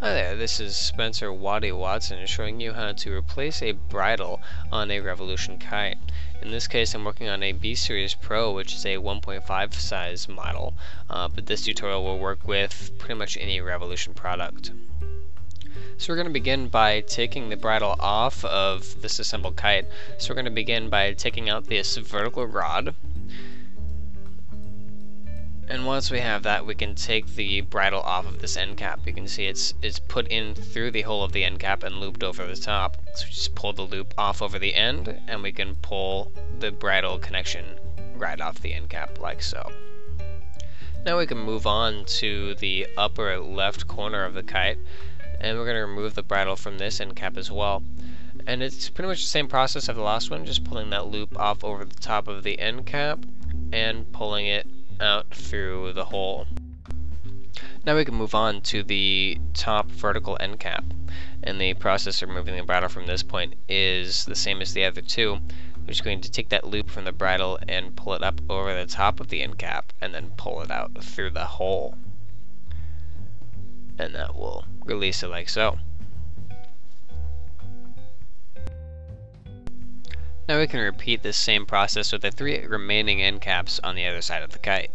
Hi there, this is Spencer Watty Watson showing you how to replace a bridle on a Revolution kite. In this case I'm working on a B-Series Pro which is a 1.5 size model, uh, but this tutorial will work with pretty much any Revolution product. So we're going to begin by taking the bridle off of this assembled kite. So we're going to begin by taking out this vertical rod and once we have that, we can take the bridle off of this end cap. You can see it's it's put in through the hole of the end cap and looped over the top. So we just pull the loop off over the end, and we can pull the bridle connection right off the end cap, like so. Now we can move on to the upper left corner of the kite, and we're going to remove the bridle from this end cap as well. And it's pretty much the same process of the last one, just pulling that loop off over the top of the end cap, and pulling it out through the hole. Now we can move on to the top vertical end cap. And the process of removing the bridle from this point is the same as the other two. We're just going to take that loop from the bridle and pull it up over the top of the end cap and then pull it out through the hole. And that will release it like so. Now we can repeat this same process with the three remaining end caps on the other side of the kite.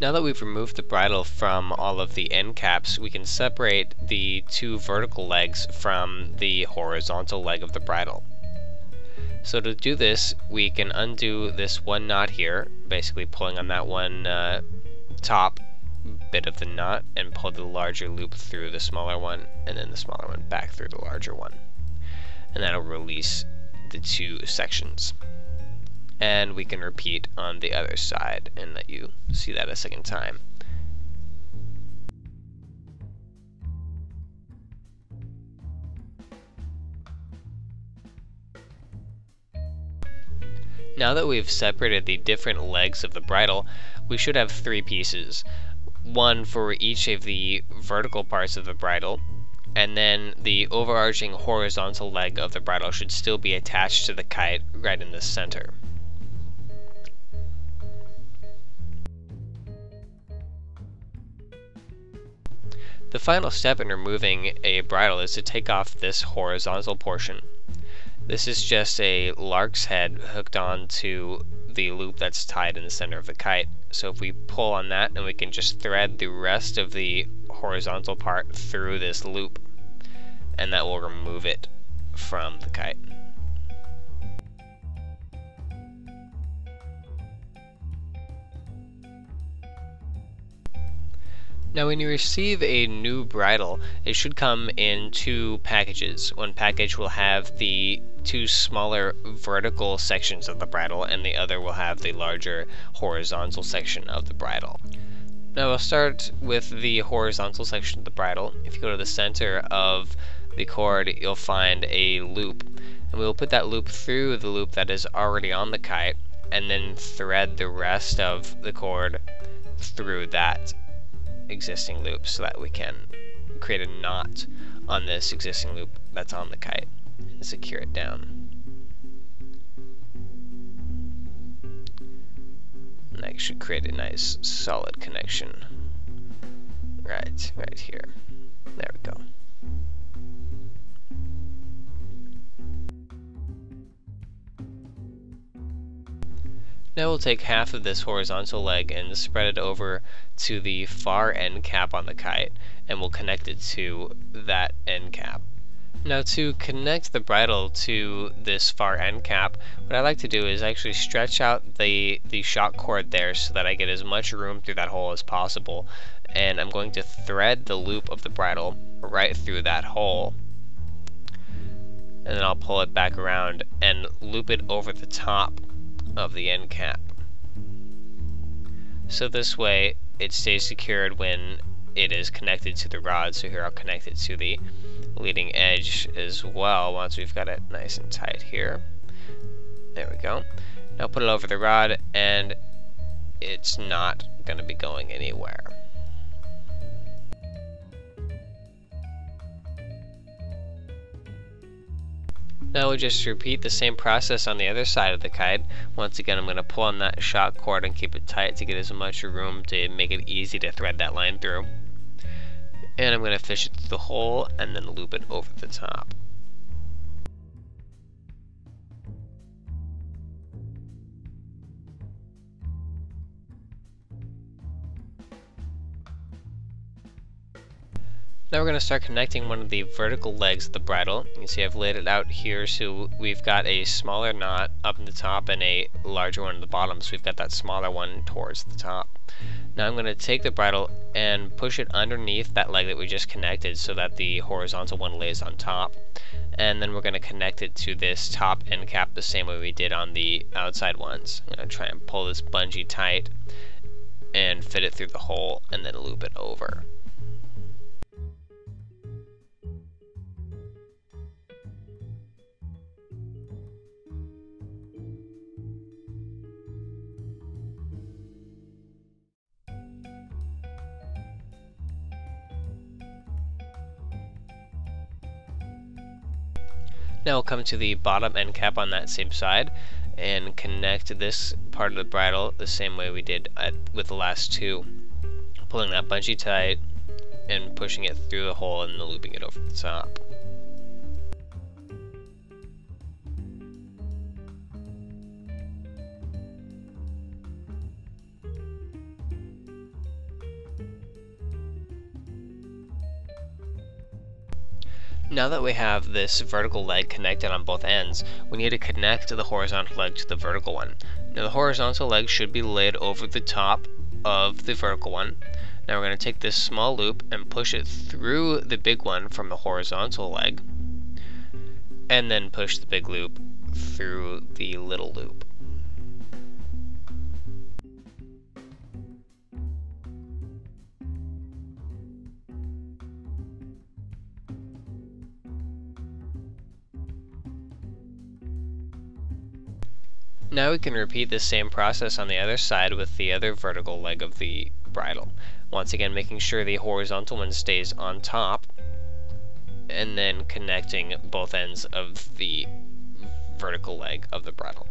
Now that we've removed the bridle from all of the end caps, we can separate the two vertical legs from the horizontal leg of the bridle. So to do this, we can undo this one knot here, basically pulling on that one uh, top bit of the knot and pull the larger loop through the smaller one and then the smaller one back through the larger one. And that'll release the two sections and we can repeat on the other side and let you see that a second time. Now that we've separated the different legs of the bridle, we should have three pieces. One for each of the vertical parts of the bridle, and then the overarching horizontal leg of the bridle should still be attached to the kite right in the center. The final step in removing a bridle is to take off this horizontal portion. This is just a lark's head hooked onto the loop that's tied in the center of the kite. So if we pull on that and we can just thread the rest of the horizontal part through this loop and that will remove it from the kite. Now when you receive a new bridle, it should come in two packages. One package will have the two smaller vertical sections of the bridle and the other will have the larger horizontal section of the bridle. Now we'll start with the horizontal section of the bridle. If you go to the center of the cord, you'll find a loop. And we'll put that loop through the loop that is already on the kite and then thread the rest of the cord through that existing loop so that we can create a knot on this existing loop that's on the kite and secure it down. And that should create a nice solid connection. Right, right here. Now we'll take half of this horizontal leg and spread it over to the far end cap on the kite and we'll connect it to that end cap. Now to connect the bridle to this far end cap, what I like to do is actually stretch out the, the shock cord there so that I get as much room through that hole as possible. And I'm going to thread the loop of the bridle right through that hole. And then I'll pull it back around and loop it over the top of the end cap. So this way it stays secured when it is connected to the rod. So here I'll connect it to the leading edge as well once we've got it nice and tight here. There we go. Now put it over the rod and it's not going to be going anywhere. Now we'll just repeat the same process on the other side of the kite. Once again I'm going to pull on that shock cord and keep it tight to get as much room to make it easy to thread that line through. And I'm going to fish it through the hole and then loop it over the top. Now we're going to start connecting one of the vertical legs of the bridle. You can see I've laid it out here so we've got a smaller knot up in the top and a larger one at the bottom so we've got that smaller one towards the top. Now I'm going to take the bridle and push it underneath that leg that we just connected so that the horizontal one lays on top. And then we're going to connect it to this top end cap the same way we did on the outside ones. I'm going to try and pull this bungee tight and fit it through the hole and then loop it over. Now we'll come to the bottom end cap on that same side and connect this part of the bridle the same way we did at, with the last two. Pulling that bungee tight and pushing it through the hole and looping it over the top. Now that we have this vertical leg connected on both ends, we need to connect the horizontal leg to the vertical one. Now the horizontal leg should be laid over the top of the vertical one. Now we're going to take this small loop and push it through the big one from the horizontal leg, and then push the big loop through the little loop. Now we can repeat the same process on the other side with the other vertical leg of the bridle. Once again making sure the horizontal one stays on top and then connecting both ends of the vertical leg of the bridle.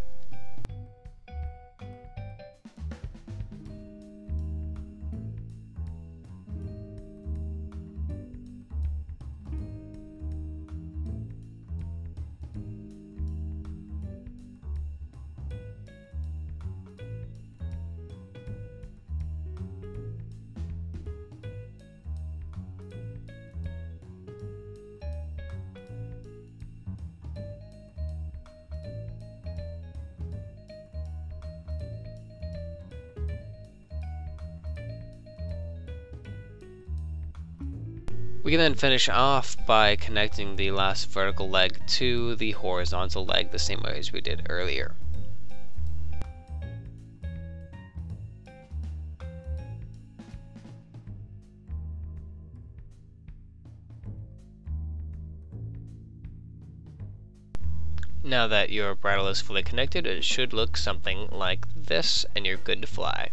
We can then finish off by connecting the last vertical leg to the horizontal leg the same way as we did earlier. Now that your bridle is fully connected, it should look something like this, and you're good to fly.